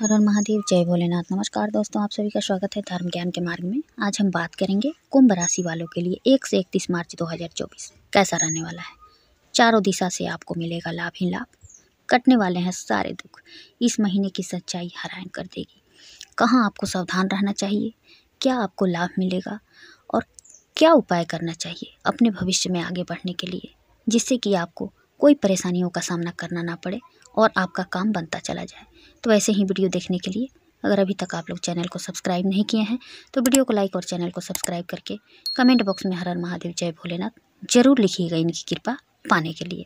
हर हर महादेव। जय भोलेनाथ। नमस्कार दोस्तों, आप सभी का स्वागत है धर्म ज्ञान के मार्ग में। आज हम बात करेंगे कुंभ राशि वालों के लिए एक से इकतीस मार्च 2024 कैसा रहने वाला है? चारों दिशा से आपको मिलेगा लाभ ही लाभ। कटने वाले हैं सारे दुख। इस महीने की सच्चाई हरान कर देगी। कहाँ आपको सावधान रहना चाहिए? क्या आपको लाभ मिलेगा? और क्या उपाय करना चाहिए अपने भविष्य में आगे बढ़ने के लिए, जिससे कि आपको कोई परेशानियों का सामना करना ना पड़े और आपका काम बनता चला जाए? तो ऐसे ही वीडियो देखने के लिए, अगर अभी तक आप लोग चैनल को सब्सक्राइब नहीं किए हैं तो वीडियो को लाइक और चैनल को सब्सक्राइब करके कमेंट बॉक्स में हर हर महादेव, जय भोलेनाथ ज़रूर लिखिएगा इनकी कृपा पाने के लिए।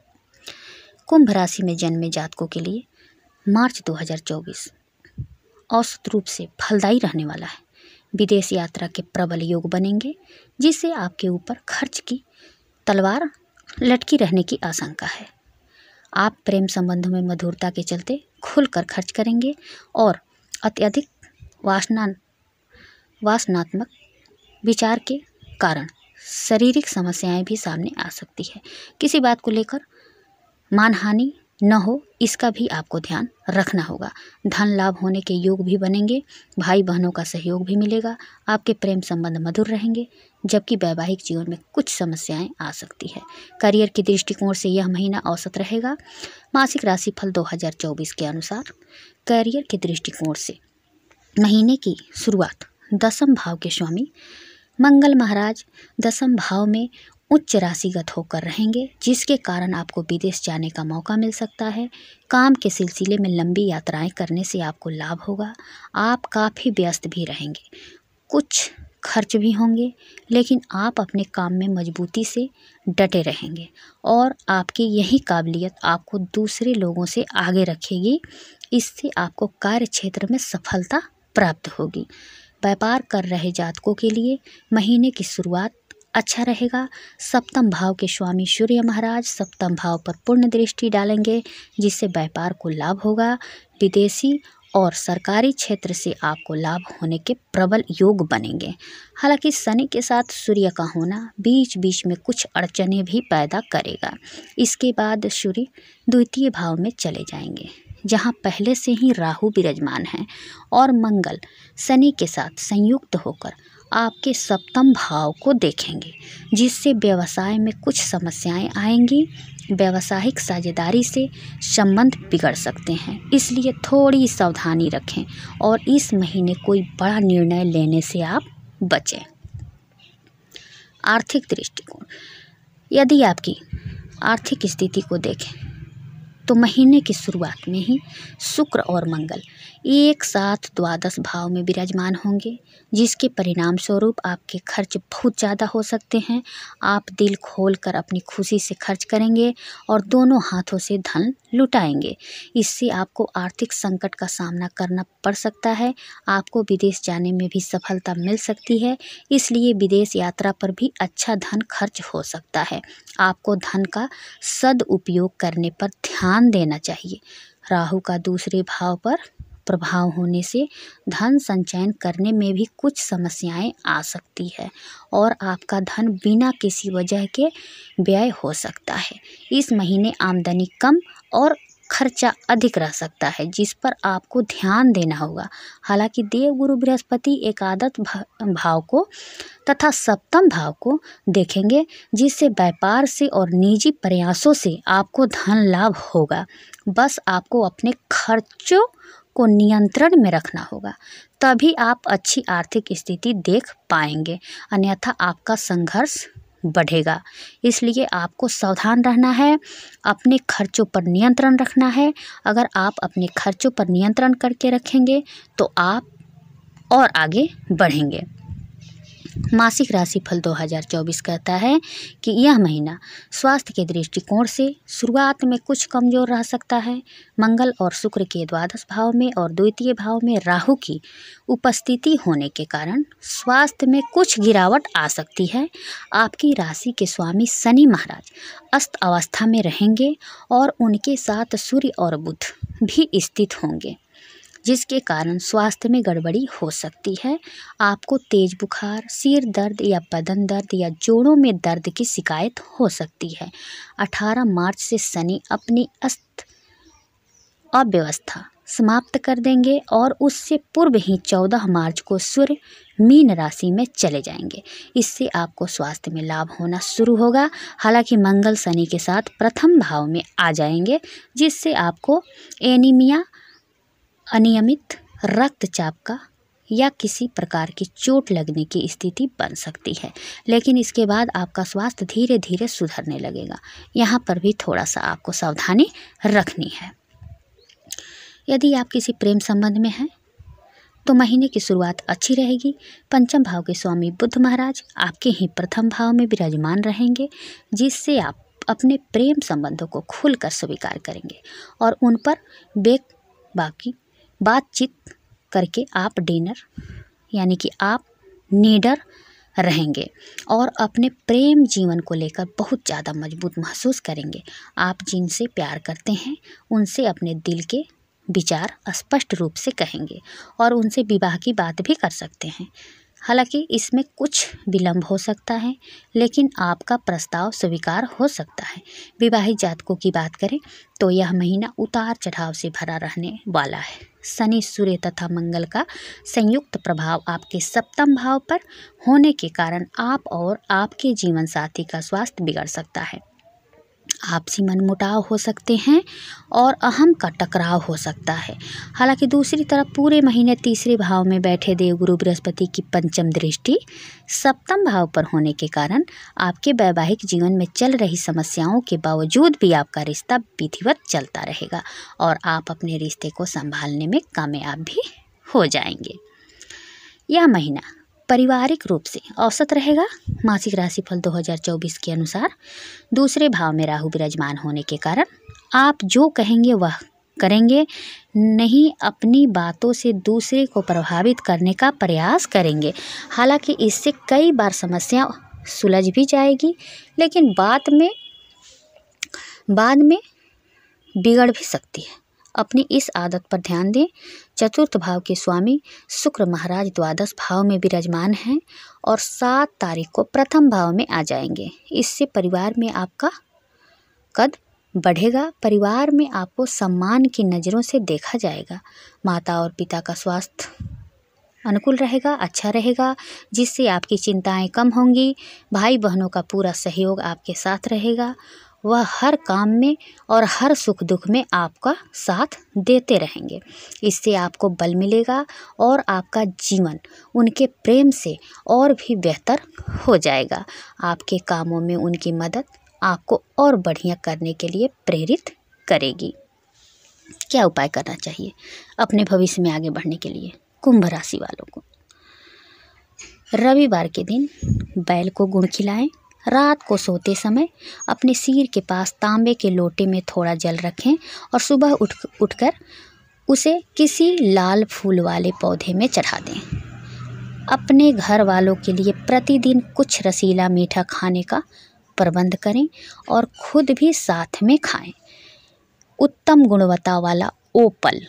कुंभ राशि में जन्मे जातकों के लिए मार्च 2024 औसत रूप से फलदायी रहने वाला है। विदेश यात्रा के प्रबल योग बनेंगे, जिससे आपके ऊपर खर्च की तलवार लटकी रहने की आशंका है। आप प्रेम संबंधों में मधुरता के चलते खुलकर खर्च करेंगे और अत्यधिक वासना, वासनात्मक विचार के कारण शारीरिक समस्याएँ भी सामने आ सकती है। किसी बात को लेकर मानहानि न हो, इसका भी आपको ध्यान रखना होगा। धन लाभ होने के योग भी बनेंगे भाई बहनों का सहयोग भी मिलेगा, आपके प्रेम संबंध मधुर रहेंगे। जबकि वैवाहिक जीवन में कुछ समस्याएँ आ सकती है। करियर के दृष्टिकोण से यह महीना औसत रहेगा। मासिक राशिफल 2024 के अनुसार। करियर के दृष्टिकोण से महीने की शुरुआत दसम भाव के स्वामी। मंगल महाराज दसम भाव में उच्च राशिगत होकर रहेंगे, जिसके कारण आपको विदेश जाने का मौका मिल सकता है। काम के सिलसिले में लंबी यात्राएँ करने से आपको लाभ होगा। आप काफ़ी व्यस्त भी रहेंगे। कुछ खर्च भी होंगे, लेकिन आप अपने काम में मजबूती से डटे रहेंगे और आपकी यही काबिलियत आपको दूसरे लोगों से आगे रखेगी। इससे आपको कार्य क्षेत्र में सफलता प्राप्त होगी। व्यापार कर रहे जातकों के लिए महीने की शुरुआत अच्छा रहेगा। सप्तम भाव के स्वामी सूर्य महाराज सप्तम भाव पर पूर्ण दृष्टि डालेंगे, जिससे व्यापार को लाभ होगा। विदेशी और सरकारी क्षेत्र से आपको लाभ होने के प्रबल योग बनेंगे। हालाँकि शनि के साथ सूर्य का होना बीच बीच में कुछ अड़चने भी पैदा करेगा। इसके बाद सूर्य द्वितीय भाव में चले जाएँगे, जहाँ पहले से ही राहु विराजमान है और मंगल शनि के साथ संयुक्त होकर आपके सप्तम भाव को देखेंगे, जिससे व्यवसाय में कुछ समस्याएँ आएँगी। व्यवसायिक साझेदारी से संबंध बिगड़ सकते हैं, इसलिए थोड़ी सावधानी रखें और इस महीने कोई बड़ा निर्णय लेने से आप बचें। आर्थिक दृष्टिकोण, यदि आपकी आर्थिक स्थिति को देखें तो महीने की शुरुआत में ही शुक्र और मंगल एक साथ द्वादश भाव में विराजमान होंगे, जिसके परिणाम स्वरूप आपके खर्च बहुत ज़्यादा हो सकते हैं। आप दिल खोल कर अपनी खुशी से खर्च करेंगे और दोनों हाथों से धन लुटाएँगे। इससे आपको आर्थिक संकट का सामना करना पड़ सकता है। आपको विदेश जाने में भी सफलता मिल सकती है, इसलिए विदेश यात्रा पर भी अच्छा धन खर्च हो सकता है। आपको धन का सदउपयोग करने पर ध्यान देना चाहिए। राहु का दूसरे भाव पर प्रभाव होने से धन संचयन करने में भी कुछ समस्याएँ आ सकती है और आपका धन बिना किसी वजह के व्यय हो सकता है। इस महीने आमदनी कम और खर्चा अधिक रह सकता है, जिस पर आपको ध्यान देना होगा। हालाँकि देव गुरु बृहस्पति एकादश भाव को तथा सप्तम भाव को देखेंगे, जिससे व्यापार से और निजी प्रयासों से आपको धन लाभ होगा। बस आपको अपने खर्चों को नियंत्रण में रखना होगा, तभी आप अच्छी आर्थिक स्थिति देख पाएँगे। अन्यथा आपका संघर्ष बढ़ेगा। इसलिए आपको सावधान रहना है, अपने खर्चों पर नियंत्रण रखना है। अगर आप अपने खर्चों पर नियंत्रण करके रखेंगे तो आप और आगे बढ़ेंगे। मासिक राशिफल 2024 कहता है कि यह महीना स्वास्थ्य के दृष्टिकोण से शुरुआत में कुछ कमज़ोर रह सकता है। मंगल और शुक्र के द्वादश भाव में और द्वितीय भाव में राहु की उपस्थिति होने के कारण स्वास्थ्य में कुछ गिरावट आ सकती है। आपकी राशि के स्वामी शनि महाराज अस्त अवस्था में रहेंगे और उनके साथ सूर्य और बुध भी स्थित होंगे। जिसके कारण स्वास्थ्य में गड़बड़ी हो सकती है। आपको तेज बुखार, सिर दर्द या बदन दर्द या जोड़ों में दर्द की शिकायत हो सकती है। 18 मार्च से शनि अपनी अस्त अव्यवस्था समाप्त कर देंगे और उससे पूर्व ही चौदह मार्च को सूर्य मीन राशि में चले जाएँगे। इससे आपको स्वास्थ्य में लाभ होना शुरू होगा। हालाँकि मंगल शनि के साथ प्रथम भाव में आ जाएँगे, जिससे आपको एनीमिया अनियमित रक्तचाप का या किसी प्रकार की चोट लगने की स्थिति बन सकती है। लेकिन इसके बाद आपका स्वास्थ्य धीरे धीरे सुधरने लगेगा। यहाँ पर भी थोड़ा सा आपको सावधानी रखनी है। यदि आप किसी प्रेम संबंध में हैं तो महीने की शुरुआत अच्छी रहेगी। पंचम भाव के स्वामी बुद्ध महाराज आपके ही प्रथम भाव में विराजमान रहेंगे, जिससे आप अपने प्रेम संबंधों को खुलकर स्वीकार करेंगे और उन पर बेक बाकी बातचीत करके आप डिनर, यानी कि आप नीडर रहेंगे और अपने प्रेम जीवन को लेकर बहुत ज़्यादा मज़बूत महसूस करेंगे। आप जिनसे प्यार करते हैं, उनसे अपने दिल के विचार स्पष्ट रूप से कहेंगे और उनसे विवाह की बात भी कर सकते हैं। हालाँकि इसमें कुछ विलंब हो सकता है, लेकिन आपका प्रस्ताव स्वीकार हो सकता है। विवाहित जातकों की बात करें तो यह महीना उतार चढ़ाव से भरा रहने वाला है। शनि, सूर्य तथा मंगल का संयुक्त प्रभाव आपके सप्तम भाव पर होने के कारण आप और आपके जीवन साथी का स्वास्थ्य बिगड़ सकता है। आपसी मनमुटाव हो सकते हैं और अहम का टकराव हो सकता है। हालाँकि दूसरी तरफ़ पूरे महीने तीसरे भाव में बैठे देवगुरु बृहस्पति की पंचम दृष्टि सप्तम भाव पर होने के कारण आपके वैवाहिक जीवन में चल रही समस्याओं के बावजूद भी आपका रिश्ता विधिवत चलता रहेगा और आप अपने रिश्ते को संभालने में कामयाब भी हो जाएँगे। यह महीना पारिवारिक रूप से औसत रहेगा। मासिक राशिफल 2024 के अनुसार दूसरे भाव में राहु विराजमान होने के कारण आप जो कहेंगे वह करेंगे। नहीं, अपनी बातों से दूसरे को प्रभावित करने का प्रयास करेंगे। हालाँकि इससे कई बार समस्या सुलझ भी जाएगी, लेकिन बाद में बाद में बिगड़ भी सकती है। अपनी इस आदत पर ध्यान दें। चतुर्थ भाव के स्वामी शुक्र महाराज द्वादश भाव में विराजमान हैं और सात तारीख को प्रथम भाव में आ जाएँगे। इससे परिवार में आपका कद बढ़ेगा। परिवार में आपको सम्मान की नज़रों से देखा जाएगा। माता और पिता का स्वास्थ्य अनुकूल रहेगा अच्छा रहेगा, जिससे आपकी चिंताएँ कम होंगी। भाई बहनों का पूरा सहयोग आपके साथ रहेगा। वह हर काम में और हर सुख दुख में आपका साथ देते रहेंगे। इससे आपको बल मिलेगा और आपका जीवन उनके प्रेम से और भी बेहतर हो जाएगा। आपके कामों में उनकी मदद आपको और बढ़िया करने के लिए प्रेरित करेगी। क्या उपाय करना चाहिए अपने भविष्य में आगे बढ़ने के लिए कुंभ राशि वालों को? रविवार के दिन बैल को गुड़ खिलाएँ। रात को सोते समय अपने सिर के पास तांबे के लोटे में थोड़ा जल रखें और सुबह उठ, उठकर उसे किसी लाल फूल वाले पौधे में चढ़ा दें। अपने घर वालों के लिए प्रतिदिन कुछ रसीला मीठा खाने का प्रबंध करें और खुद भी साथ में खाएँ। उत्तम गुणवत्ता वाला ओपल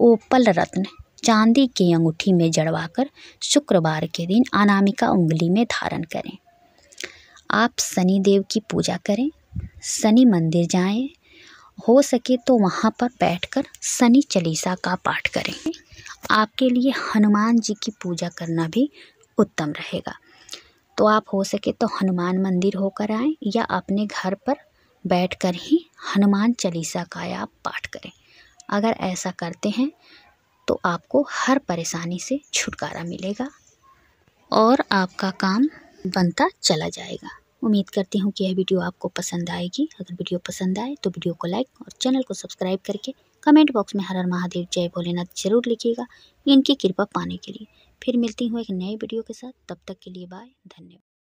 ओपल रत्न चांदी की अंगूठी में जड़वाकर शुक्रवार के दिन अनामिका उंगली में धारण करें। आप शनि देव की पूजा करें शनि मंदिर जाएँ, हो सके तो वहाँ पर बैठकर शनि चालीसा का पाठ करें। आपके लिए हनुमान जी की पूजा करना भी उत्तम रहेगा। तो आप हो सके तो हनुमान मंदिर होकर आएँ या अपने घर पर बैठकर ही हनुमान चालीसा का आप पाठ करें। अगर ऐसा करते हैं तो आपको हर परेशानी से छुटकारा मिलेगा और आपका काम बनता चला जाएगा। उम्मीद करती हूँ कि यह वीडियो आपको पसंद आएगी। अगर वीडियो पसंद आए तो वीडियो को लाइक और चैनल को सब्सक्राइब करके कमेंट बॉक्स में हर हर महादेव, जय भोलेनाथ ज़रूर लिखिएगा। इनकी कृपा पाने के लिए। फिर मिलती हूँ एक नए वीडियो के साथ। तब तक के लिए बाय। धन्यवाद।